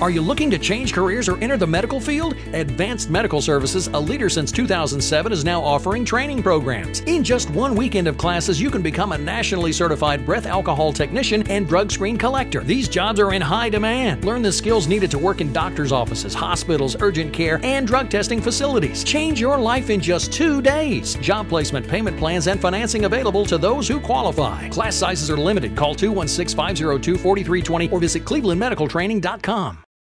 Are you looking to change careers or enter the medical field? Advanced Medical Services, a leader since 2007, is now offering training programs. In just one weekend of classes, you can become a nationally certified breath alcohol technician and drug screen collector. These jobs are in high demand. Learn the skills needed to work in doctor's offices, hospitals, urgent care, and drug testing facilities. Change your life in just two days. Job placement, payment plans, and financing available to those who qualify. Class sizes are limited. Call 216 502 4320 or visit clevelandmedicaltraining.com.